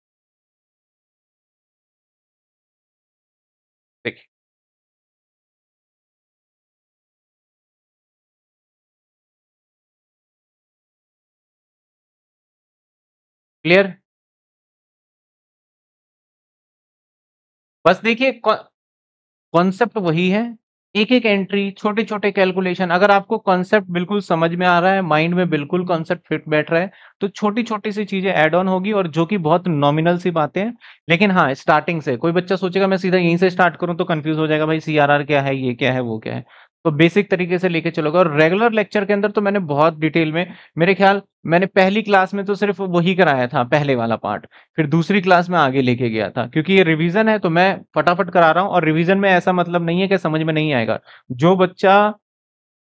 Clear? बस देखिए कॉन्सेप्ट वही है। एक एक एंट्री छोटे छोटे कैलकुलेशन अगर आपको कॉन्सेप्ट बिल्कुल समझ में आ रहा है माइंड में बिल्कुल कॉन्सेप्ट फिट बैठ रहा है तो छोटी छोटी सी चीज़ें एड ऑन होगी और जो कि बहुत नॉमिनल सी बातें हैं। लेकिन हाँ स्टार्टिंग से, कोई बच्चा सोचेगा, मैं सीधा यहीं से स्टार्ट करूँ तो कंफ्यूज हो जाएगा, भाई सीआरआर क्या है, ये क्या है, वो क्या है? तो बेसिक तरीके से लेके चलोगे। और रेगुलर लेक्चर के अंदर तो मैंने बहुत डिटेल में, मेरे ख्याल, मैंने पहली क्लास में तो सिर्फ़ वही कराया था, पहले वाला पार्ट फिर दूसरी क्लास में आगे लेके गया था। क्योंकि ये रिवीजन है तो मैं फटाफट करा रहा हूँ। और रिवीजन में ऐसा मतलब नहीं है कि समझ में नहीं आएगा। जो बच्चा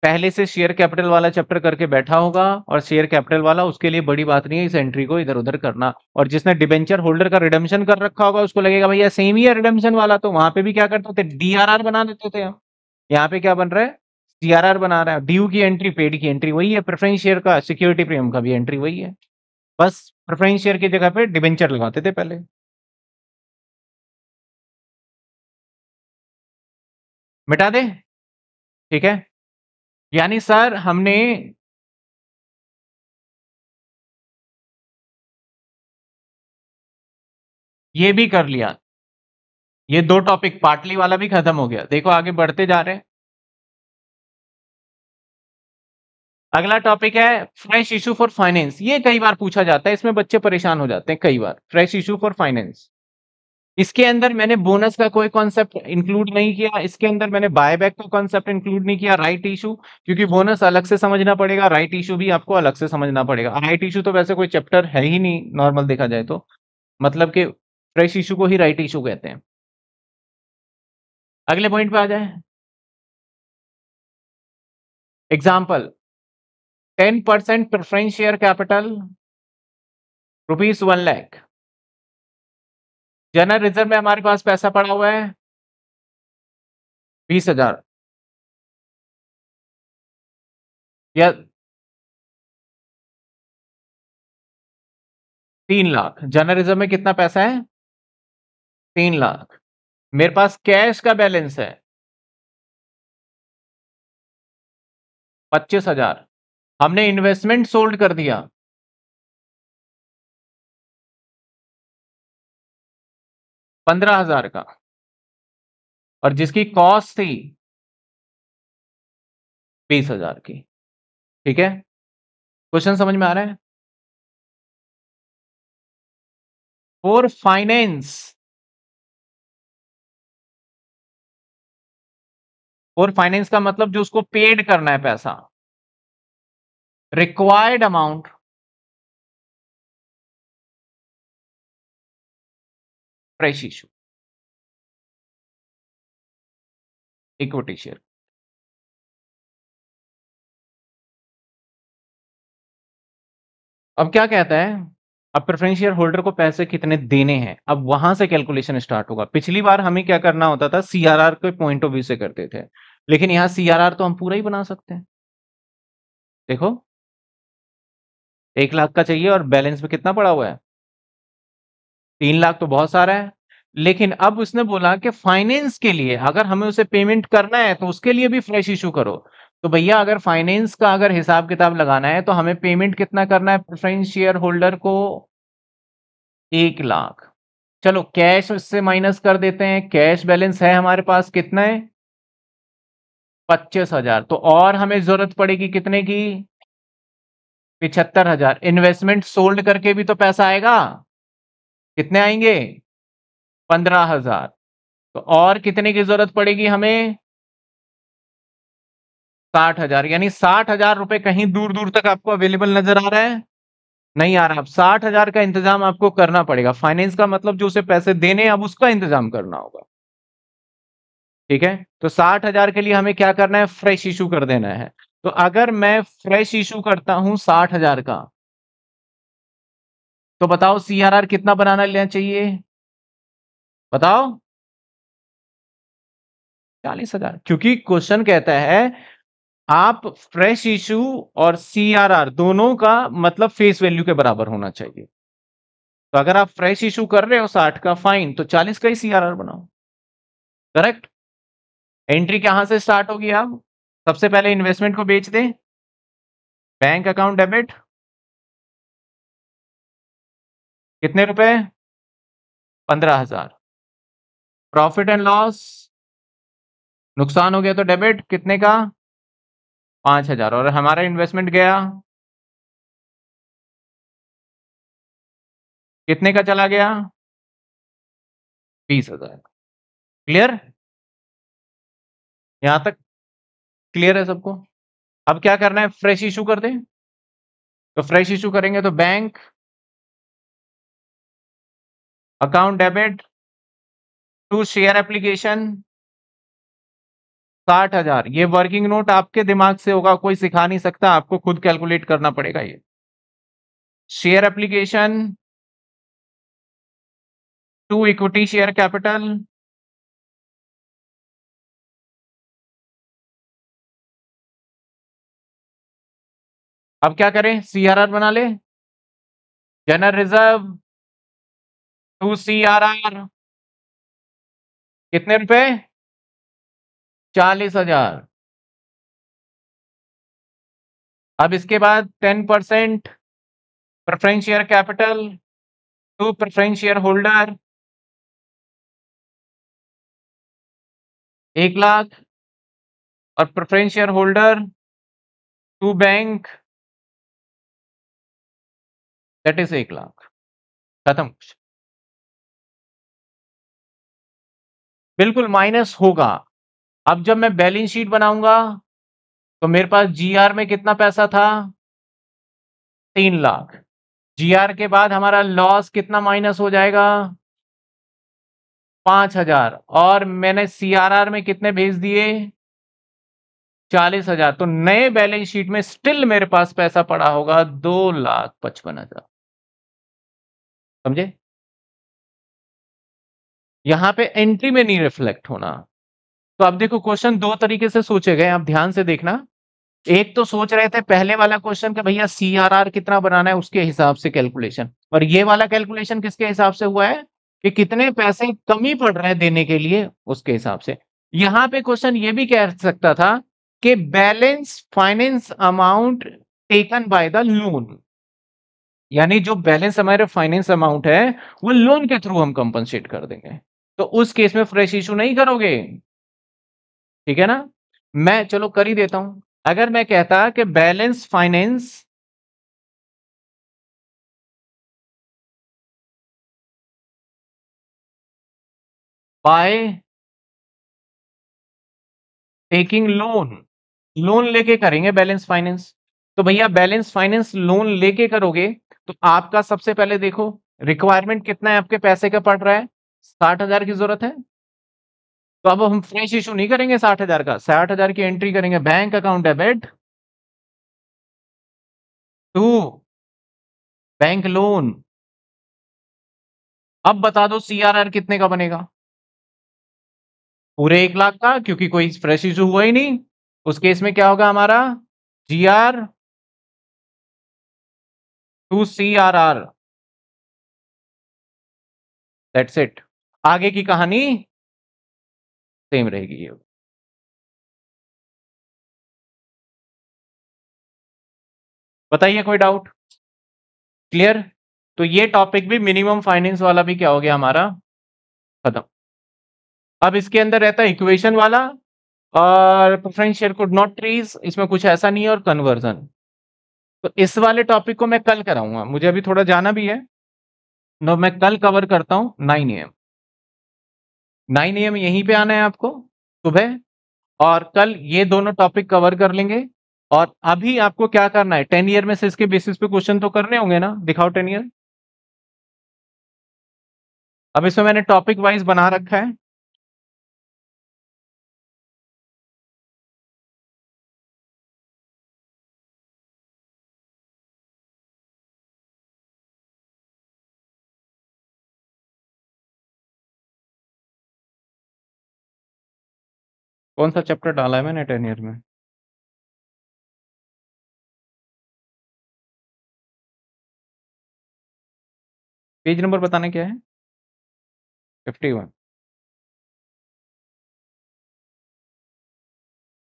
पहले से शेयर कैपिटल वाला चैप्टर करके बैठा होगा और शेयर कैपिटल वाला, उसके लिए बड़ी बात नहीं है, इस एंट्री को इधर उधर करना। और जिसने डिबेंचर होल्डर का रिडम्शन कर रखा होगा, उसको लगेगा, भैया सेम ही है रिडम्शन वाला। तो वहाँ पे भी क्या करते थे? डीआरआर बना देते थे हम। यहाँ पे क्या बन रहा है? सीआरआर बना रहा है। ड्यू की एंट्री पेड की एंट्री वही है। प्रेफरेंस शेयर का सिक्योरिटी प्रीमियम का भी एंट्री वही है। बस प्रेफरेंस शेयर की जगह पे डिबेंचर लगाते थे पहले। मिटा दे। ठीक है? यानी सर, हमने ये भी कर लिया। ये दो टॉपिक पार्टली वाला भी खत्म हो गया। देखो आगे बढ़ते जा रहे हैं। अगला टॉपिक है फ्रेश इशू फॉर फाइनेंस ये कई बार पूछा जाता है, इसमें बच्चे परेशान हो जाते हैं कई बार। फ्रेश इशू फॉर फाइनेंस इसके अंदर मैंने बोनस का कोई कॉन्सेप्ट इंक्लूड नहीं किया। इसके अंदर मैंने बायबैक का कॉन्सेप्ट इंक्लूड नहीं किया। राइट इशू क्योंकि बोनस अलग से समझना पड़ेगा। राइट इशू भी आपको अलग से समझना पड़ेगा। राइट इशू तो वैसे कोई चैप्टर है ही नहीं नॉर्मल देखा जाए तो। मतलब कि फ्रेश इशू को ही राइट इशू कहते हैं। अगले पॉइंट पे आ जाए। Example ten percent preference share capital rupees one lakh general reserve में हमारे पास पैसा पड़ा हुआ है, बीस हज़ार। या तीन लाख। जनरल रिज़र्व में कितना पैसा है? तीन लाख। मेरे पास कैश का बैलेंस है। पच्चीस हज़ार। हमने इन्वेस्टमेंट सोल्ड कर दिया। पंद्रह हज़ार का। और जिसकी कॉस्ट थी बीस हज़ार की। ठीक है? क्वेश्चन समझ में आ रहा है? फॉर फाइनेंस फॉर फाइनेंस का मतलब जो उसको पेड करना है पैसा। Required amount fresh issue equity share अब क्या कहता है? अब प्रेफरेंस शेयर होल्डर को पैसे कितने देने हैं? अब वहाँ से कैलकुलेशन स्टार्ट होगा। पिछली बार हमें क्या करना होता था? सीआरआर के पॉइंट ऑफ़ व्यू से करते थे। लेकिन यहाँ सीआरआर तो हम पूरा ही बना सकते हैं। देखो। एक लाख का चाहिए और बैलेंस में कितना पड़ा हुआ है? तीन लाख तो बहुत सारा है। लेकिन अब उसने बोला कि फाइनेंस के लिए अगर हमें उसे पेमेंट करना है तो उसके लिए भी फ्रेश इशू करो। तो भैया, अगर फाइनेंस का अगर हिसाब किताब लगाना है तो हमें पेमेंट कितना करना है प्रेफरेंस शेयर होल्डर को? एक लाख। चलो, कैश उससे माइनस कर देते हैं। कैश बैलेंस है हमारे पास कितना है? पच्चीस हज़ार। तो और हमें ज़रूरत पड़ेगी कितने की? पिछहत्तर हज़ार। इन्वेस्टमेंट सोल्ड करके भी तो पैसा आएगा। कितने आएँगे? पंद्रह हज़ार। तो और कितने की ज़रूरत पड़ेगी हमें? साठ हज़ार। यानी साठ हज़ार रुपए कहीं दूर दूर तक आपको अवेलेबल नज़र आ रहा है? नहीं आ रहा। अब साठ हज़ार का इंतज़ाम आपको करना पड़ेगा। फाइनेंस का मतलब जो उसे पैसे देने अब उसका इंतज़ाम करना होगा। ठीक है? तो साठ हज़ार के लिए हमें क्या करना है? फ्रेश इशू कर देना है। तो अगर मैं फ्रेश इशू करता हूँ साठ हज़ार का तो बताओ सीआरआर कितना बनाना लेना चाहिए? बताओ। चालीस हज़ार। क्योंकि क्वेश्चन कहता है, आप फ्रेश इशू और सीआरआर दोनों का मतलब फेस वैल्यू के बराबर होना चाहिए। तो अगर आप फ्रेश इशू कर रहे हो साठ का फाइन तो चालीस का ही सीआरआर बनाओ। करेक्ट एंट्री कहाँ से स्टार्ट होगी आप सबसे पहले इन्वेस्टमेंट को बेच दें। Bank account debit. कितने रुपए? पंद्रह हज़ार। Profit and loss. नुकसान हो गया तो डेबिट। कितने का? पाँच हज़ार। और हमारा इन्वेस्टमेंट गया। कितने का चला गया? बीस हज़ार। क्लियर? यहाँ तक क्लियर है सबको? अब क्या करना है? फ्रेश इशू कर दें। तो फ्रेश इशू करेंगे तो bank account debit to share application साठ हज़ार। ये वर्किंग नोट आपके दिमाग से होगा, कोई सिखा नहीं सकता, आपको खुद कैलकुलेट करना पड़ेगा ये। Share application to equity share capital अब क्या करें? सी आर आर बना ले। General reserve to C R R कितने रुपए? चालीस हज़ार। अब इसके बाद ten percent preference share capital to preference share holder एक लाख और preference share holder to bank that is एक लाख। खत्म। बिल्कुल माइनस होगा। अब जब मैं बैलेंस शीट बनाऊँगा तो मेरे पास जीआर में कितना पैसा था? तीन लाख। जीआर के बाद हमारा लॉस कितना माइनस हो जाएगा? पाँच हज़ार। और मैंने सीआरआर में कितने भेज दिए? चालीस हज़ार। तो नए बैलेंस शीट में स्टिल मेरे पास पैसा पड़ा होगा दो लाख पचपन हज़ार। समझे? यहाँ पे एंट्री में नहीं रिफ्लेक्ट होना। तो अब देखो क्वेश्चन दो तरीके से सोचे गए, आप ध्यान से देखना। एक तो सोच रहे थे, पहले वाला क्वेश्चन कि भैया सीआरआर कितना बनाना है, उसके हिसाब से कैलकुलेशन और ये वाला कैलकुलेशन किसके हिसाब से हुआ है? कि कितने पैसे कमी पड़ रहे हैं देने के लिए, उसके हिसाब से। यहाँ पे क्वेश्चन ये भी कह सकता था कि balance finance amount taken by the loan यानी जो बैलेंस हमारे फाइनेंस अमाउंट है, वो लोन के थ्रू हम कंपनसेट कर देंगे। तो उस केस में फ्रेश इशू नहीं करोगे। ठीक है ना? मैं, चलो कर ही देता हूँ। अगर मैं कहता कि balance finance by taking loan loan लेके करेंगे बैलेंस फाइनेंस। तो भैया, बैलेंस फाइनेंस लोन लेके करोगे तो आपका सबसे पहले देखो रिक्वायरमेंट कितना है आपके, पैसे का पड़ रहा है? साठ हज़ार की ज़रूरत है। तो अब हम फ्रेश इशू नहीं करेंगे साठ हज़ार का। साठ हज़ार की एंट्री करेंगे। Bank account debit to bank loan अब बता दो सीआरआर कितने का बनेगा? पूरे एक लाख का, क्योंकि कोई फ्रेश इशू हुआ ही नहीं। उस केस में क्या होगा हमारा? G R to C R R that's it आगे की कहानी सेम रहेगी ये। बताइए कोई डाउट क्लियर तो ये टॉपिक भी मिनिमम फाइनेंस वाला भी क्या हो गया हमारा? खत्म। अब इसके अंदर रहता है इक्वेशन वाला। और प्रेफरेंशियल कुड नॉट ट्रीज इसमें कुछ ऐसा नहीं है और कन्वर्जन तो इस वाले टॉपिक को मैं कल कराऊँगा। मुझे अभी थोड़ा जाना भी है। नो, मैं कल कवर करता हूँ नाइन एम नाइन एम यहीं पे आना है आपको, सुबह। और कल ये दोनों टॉपिक कवर कर लेंगे। और अभी आपको क्या करना है? टेन ईयर में से इसके बेसिस पे क्वेश्चन तो करने होंगे ना? दिखाओ टेन ईयर अब इसमें मैंने टॉपिक वाइज बना रखा है। कौन सा चैप्टर डाला है मैंने टेन ईयर में? पेज नंबर बताना क्या है? फिफ्टी वन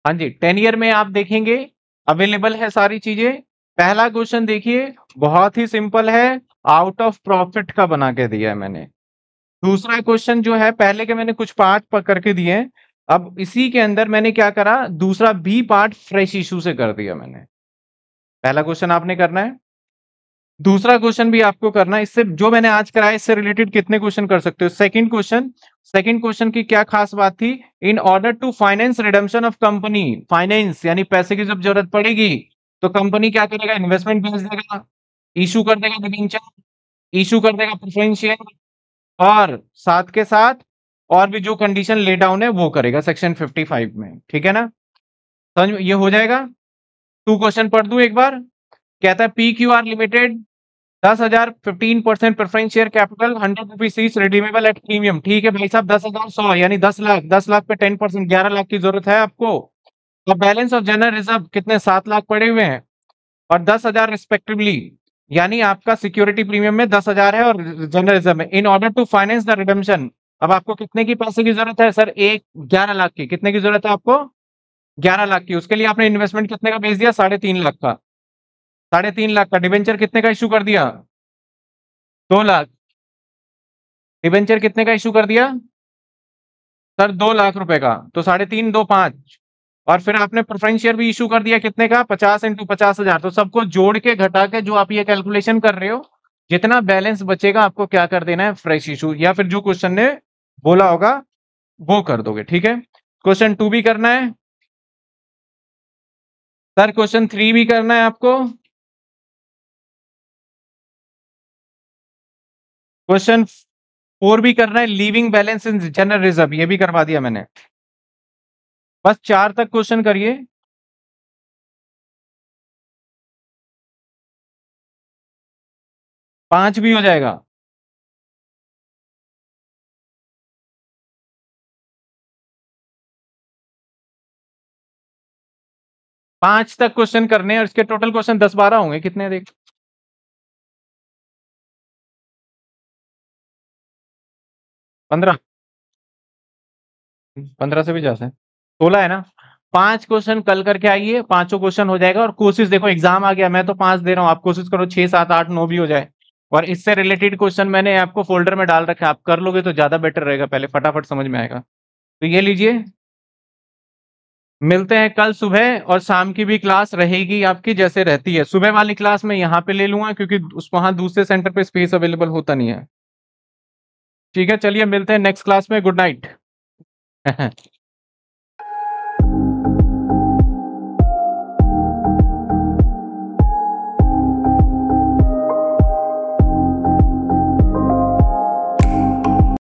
हाँ जी टेन ईयर में आप देखेंगे अवेलेबल है सारी चीज़ें। पहला क्वेश्चन देखिए, बहुत ही सिंपल है आउट ऑफ़ प्रॉफिट का बना के दिया है मैंने। दूसरा क्वेश्चन जो है, पहले के मैंने कुछ पार्ट पकड़ के दिए हैं अब इसी के अंदर मैंने क्या करा? दूसरा बी पार्ट फ्रेश इशू से कर दिया मैंने। पहला क्वेश्चन आपने करना है। दूसरा क्वेश्चन भी आपको करना है। इससे जो मैंने आज कराया, इससे रिलेटेड कितने क्वेश्चन कर सकते हो? सेकंड क्वेश्चन सेकंड क्वेश्चन की क्या खास बात थी? In order to finance redemption of company finance यानी पैसे की जब ज़रूरत पड़ेगी तो कंपनी क्या करेगा? इन्वेस्टमेंट भेज देगा। इशू कर देगा इशू कर देगा प्रेफरेंशियल और साथ के साथ और भी जो कंडीशन ले डाउन है, वो करेगा सेक्शन 55 में। ठीक है ना? समझ ये हो जाएगा। टू क्वेश्चन पढ़ दू एक बार। कहता है पी क्यू आर लिमिटेड दस हज़ार fifteen percent preference share capital hundred rupees redeemable at premium ठीक है भाई साहब, दस हज़ार सौ, यानी दस लाख दस लाख पे टेन परसेंट ग्यारह लाख की ज़रूरत है आपको। तो बैलेंस ऑफ़ जनरल रिज़र्व कितने? सात लाख पड़े हुए हैं। और दस हज़ार रिस्पेक्टिवली यानी आपका सिक्योरिटी प्रीमियम में दस हज़ार है और जनरल रिज़र्व में। In order to finance the redemption अब आपको कितने की पैसे की ज़रूरत है, सर? एक, ग्यारह लाख की। कितने की ज़रूरत है आपको? ग्यारह लाख की। उसके लिए आपने इन्वेस्टमेंट कितने का भेज दिया? साढ़े तीन लाख का। साढ़े तीन लाख का। डिवेंचर कितने का इशू कर दिया? दो लाख। डिवेंचर कितने का इशू कर दिया? सर, दो लाख रुपए का। तो साढ़े तीन, दो, पाँच। और फिर आपने प्रेफरेंस शेयर भी इशू कर दिया कितने का? पचास इंटू पचास हज़ार। तो सबको जोड़ के, घटा के जो आप ये कैलकुलेशन कर रहे हो, जितना बैलेंस बचेगा आपको क्या कर देना है? फ्रेश इशू या फिर जो क्वेश्चन ने बोला होगा, वो कर दोगे, ठीक है? क्वेश्चन टू भी करना है। सर क्वेश्चन थ्री भी करना है आपको। क्वेश्चन फोर भी करना है leaving balance in general reserve ये भी करवा दिया मैंने। बस चार तक क्वेश्चन करिए। पाँच भी हो जाएगा। 5 तक क्वेश्चन करने हैं और इसके टोटल क्वेश्चन दस बारह होंगे। कितने देख? 15 15 से भी ज़्यादा। है 16 है ना? पाँच क्वेश्चन कल करके आइए, पाँचों क्वेश्चन हो जाएगा और कोशिश देखो एग्ज़ाम आ गया। मैं तो पाँच दे रहा हूँ, आप कोशिश करो, छह, सात, आठ, नौ भी हो जाए। और इससे रिलेटेड क्वेश्चन मैंने आपको फोल्डर में डाल रखा है। आप कर लोगे तो ज़्यादा बेटर रहेगा, पहले फटाफट समझ में आएगा। तो ये लीजिए मिलते हैं कल सुबह और शाम की भी क्लास रहेगी आपकी, जैसे रहती है। सुबह वाली क्लास मैं यहाँ पे ले लूँगा, क्योंकि उस वहाँ दूसरे सेंटर पे स्पेस अवेलेबल होता नहीं है। ठीक है, चलिए मिलते हैं नेक्स्ट क्लास में। Good night